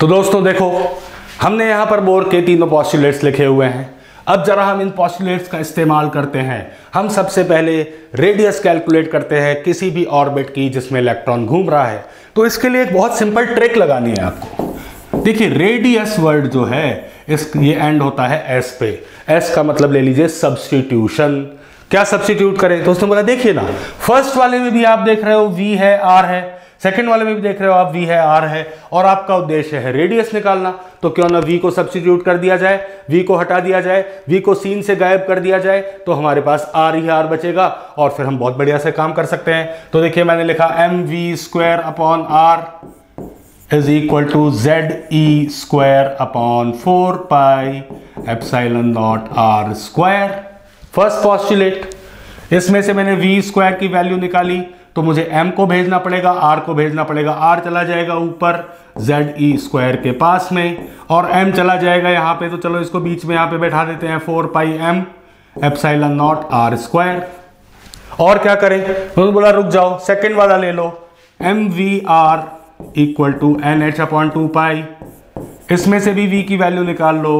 तो दोस्तों देखो, हमने यहाँ पर बोर के तीनों पॉस्टुलेट्स लिखे हुए हैं। अब जरा हम इन पॉस्टुलेट्स का इस्तेमाल करते हैं। हम सबसे पहले रेडियस कैलकुलेट करते हैं किसी भी ऑर्बिट की जिसमें इलेक्ट्रॉन घूम रहा है। तो इसके लिए एक बहुत सिंपल ट्रिक लगानी है आपको। देखिए रेडियस वर्ड जो है, इस, ये एंड होता है एस पे। एस का मतलब ले लीजिए सब्सटीट्यूशन क्या सब्सटीट्यूट करें? तो उसने बोला, देखिए ना फ़र्स्ट वाले में भी आप देख रहे हो वी है आर है। सेकंड वाले में भी देख रहे हो आप वी है आर है, और आपका उद्देश्य है रेडियस निकालना। तो क्यों ना वी को सब्सटीट्यूट कर दिया जाए वी को हटा दिया जाए वी को सीन से गायब कर दिया जाए तो हमारे पास आर ही आर बचेगा, और फिर हम बहुत बढ़िया से काम कर सकते हैं। तो देखिए, मैंने लिखा M V square upon R is equal to Z E square upon four pi epsilon naught R square first postulate इसमें से मैंने वी स्क्वायर की वैल्यू निकाली तो मुझे m को भेजना पड़ेगा, r को भेजना पड़ेगा, r चला जाएगा ऊपर जेड ई स्क्वायर के पास में, और m चला जाएगा यहाँ पे तो चलो इसको बीच में यहाँ पे बैठा देते हैं four pi M epsilon naught R square और क्या करें? उन्होंने बोला, रुक जाओ सेकेंड वाला ले लो। M V R equal to N H upon two pi इसमें से भी v की वैल्यू निकाल लो।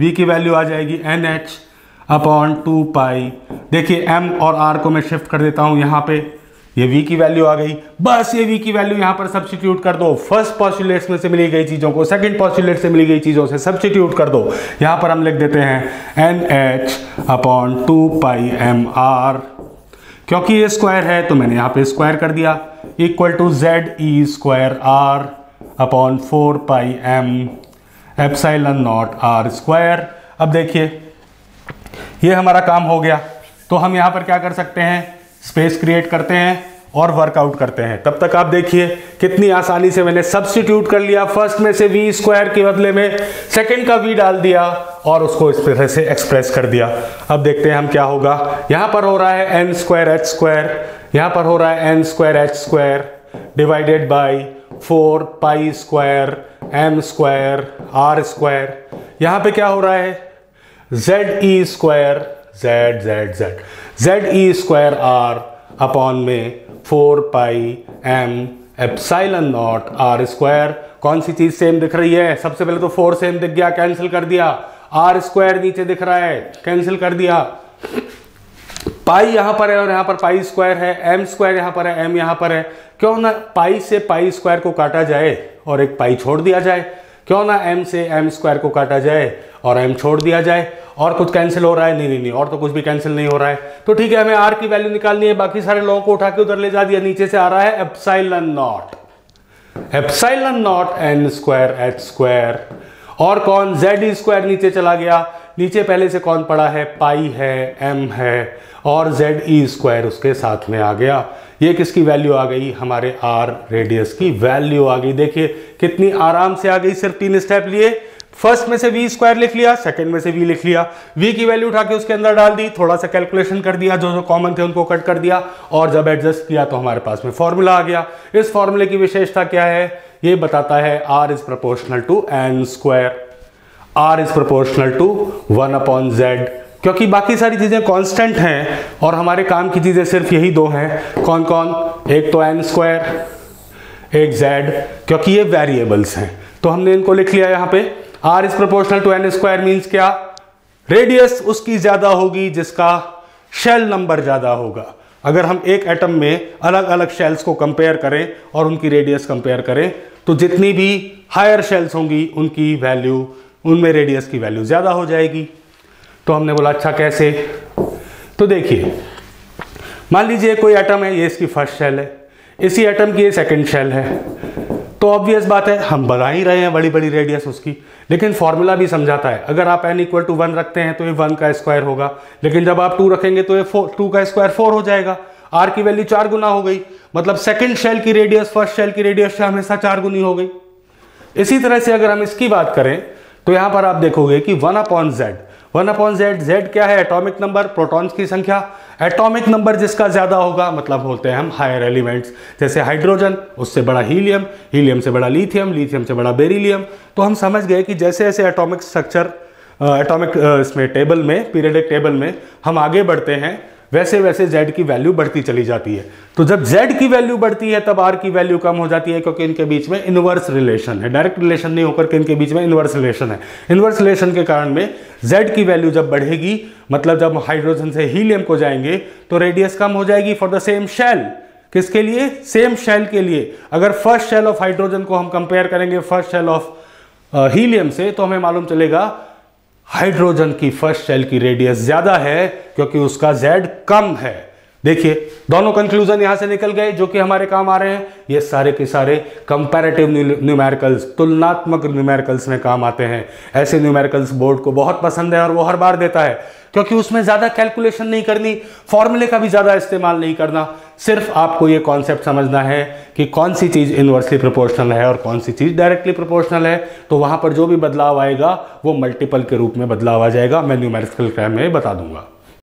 V की वैल्यू आ जाएगी N H upon two pi देखिए, m और r को मैं शिफ्ट कर देता हूँ यहाँ पे। ये v की वैल्यू आ गई। बस ये v की वैल्यू यहाँ पर सब्सटीट्यूट कर दो। फ़र्स्ट पॉस्टुलेट्स में से मिली गई चीज़ों को सेकंड पॉस्टुलेट से मिली गई चीज़ों से सब्सटीट्यूट कर दो। यहाँ पर हम लिख देते हैं N H upon two pi M R क्योंकि ये स्क्वायर है तो मैंने यहाँ पे स्क्वायर कर दिया। Equal to Z E square R upon four pi M epsilon naught R square अब देखिए, ये हमारा काम हो गया। तो हम यहाँ पर क्या कर सकते हैं? स्पेस क्रिएट करते हैं और वर्कआउट करते हैं। तब तक आप देखिए कितनी आसानी से मैंने सब्सटीट्यूट कर लिया। फ़र्स्ट में से वी स्क्वायर के बदले में सेकंड का वी डाल दिया और उसको इस तरह से एक्सप्रेस कर दिया। अब देखते हैं हम क्या होगा। यहाँ पर हो रहा है एन स्क्वायर एच स्क्वायर यहाँ पर हो रहा है N square H square divided by four pi square M square R square यहाँ पे क्या हो रहा है? Z E square Z Z Z Z E square R upon में four pi M epsilon naught R square कौन सी चीज़ same दिख रही है? सबसे पहले तो फोर सेम दिख गया कैंसिल कर दिया। आर स्क्वायर नीचे दिख रहा है कैंसिल कर दिया। पाई यहाँ पर है और यहाँ पर पाई स्क्वायर है एम स्क्वायर यहाँ पर है एम यहाँ पर है। क्यों ना पाई से पाई स्क्वायर को काटा जाए और एक पाई छोड़ दिया जाए? क्यों ना एम से एम स्क्वायर को काटा जाए और एम छोड़ दिया जाए? और कुछ कैंसिल हो रहा है? नहीं नहीं नहीं, और तो कुछ भी कैंसिल नहीं हो रहा है। तो ठीक है, हमें आर की वैल्यू निकालनी है, बाकी सारे लोगों को उठा के उधर ले जा दिया, नीचे से आ रहा है epsilon naught epsilon naught N square H square और कौन? जेड स्क्वायर नीचे चला गया। नीचे पहले से कौन पड़ा है? पाई है एम है, और जेड ई स्क्वायर उसके साथ में आ गया। ये किसकी वैल्यू आ गई? हमारे आर रेडियस की वैल्यू आ गई। देखिए, कितनी आराम से आ गई, सिर्फ़ तीन स्टेप लिए। फ़र्स्ट में से वी स्क्वायर लिख लिया सेकंड में से वी लिख लिया। वी की वैल्यू उठा के उसके अंदर डाल दी, थोड़ा सा कैलकुलेशन कर दिया, जो जो कॉमन थे उनको कट कर दिया, और जब एडजस्ट किया तो हमारे पास में फॉर्मूला आ गया। इस फॉर्मूले की विशेषता क्या है? ये बताता है R is proportional to N square R is proportional to one upon Z क्योंकि बाकी सारी चीज़ें कांस्टेंट हैं, और हमारे काम की चीज़ें सिर्फ़ यही दो हैं। कौन कौन? एक तो एन स्क्वायर एक जेड क्योंकि ये वेरिएबल्स हैं। तो हमने इनको लिख लिया यहाँ पे। R is proportional to N square means क्या? रेडियस उसकी ज़्यादा होगी जिसका शेल नंबर ज़्यादा होगा। अगर हम एक एटम में अलग अलग शेल्स को कंपेयर करें और उनकी रेडियस कंपेयर करें तो जितनी भी हायर शेल्स होंगी, उनकी वैल्यू उनमें रेडियस की वैल्यू ज़्यादा हो जाएगी। तो हमने बोला अच्छा कैसे? तो देखिए, मान लीजिए कोई एटम है, ये इसकी फ़र्स्ट शेल है। इसी एटम की ये सेकंड शेल है। तो ऑब्वियस बात है, हम बना ही रहे हैं बड़ी बड़ी रेडियस उसकी। लेकिन फॉर्मूला भी समझाता है। अगर आप एन इक्वल टू वन रखते हैं तो ये वन का स्क्वायर होगा। लेकिन जब आप टू रखेंगे तो ये फोर टू का स्क्वायर फोर हो जाएगा। आर की वैल्यू चार गुना हो गई। मतलब सेकंड शेल की रेडियस फ़र्स्ट शेल की रेडियस से हमेशा चार गुनी हो गई। इसी तरह से अगर हम इसकी बात करें तो यहाँ पर आप देखोगे कि one upon Z one upon Z Z क्या है? एटॉमिक नंबर प्रोटॉन्स की संख्या। एटॉमिक नंबर जिसका ज़्यादा होगा मतलब बोलते हैं हम हायर एलिमेंट्स जैसे हाइड्रोजन उससे बड़ा हीलियम हीलियम से बड़ा लिथियम लिथियम से बड़ा बेरिलियम तो हम समझ गए कि जैसे जैसे एटॉमिक स्ट्रक्चर एटॉमिक इसमें टेबल में पीरियडिक टेबल में, हम आगे बढ़ते हैं वैसे वैसे z की वैल्यू बढ़ती चली जाती है। तो जब z की वैल्यू बढ़ती है, तब r की वैल्यू कम हो जाती है, क्योंकि इनके बीच में इनवर्स रिलेशन है। डायरेक्ट रिलेशन नहीं होकर के इनके बीच में इनवर्स रिलेशन है। इनवर्स रिलेशन के कारण में z की वैल्यू जब बढ़ेगी मतलब जब हाइड्रोजन से हीलियम को जाएँगे तो रेडियस कम हो जाएगी फॉर द सेम शेल किसके लिए? सेम शेल के लिए। अगर फ़र्स्ट शेल ऑफ़ हाइड्रोजन को हम कंपेयर करेंगे फ़र्स्ट शेल ऑफ़ हीलियम से तो हमें मालूम चलेगा हाइड्रोजन की फ़र्स्ट शेल की रेडियस ज़्यादा है क्योंकि उसका जेड कम है। देखिए, दोनों कंक्लूजन यहाँ से निकल गए, जो कि हमारे काम आ रहे हैं। ये सारे के सारे कंपैरेटिव न्यूमेरिकल्स तुलनात्मक न्यूमेरिकल्स में काम आते हैं। ऐसे न्यूमेरिकल्स बोर्ड को बहुत पसंद है और वो हर बार देता है। क्योंकि उसमें ज़्यादा कैलकुलेशन नहीं करनी फॉर्मूले का भी ज़्यादा इस्तेमाल नहीं करना। सिर्फ़ आपको ये कॉन्सेप्ट समझना है कि कौन सी चीज़ इन्वर्सली प्रोपोर्शनल है और कौन सी चीज़ डायरेक्टली प्रोपोर्शनल है तो वहाँ पर जो भी बदलाव आएगा, वो मल्टीपल के रूप में बदलाव आ जाएगा। मैं न्यूमेरिकल क्रैम में बता दूँगा।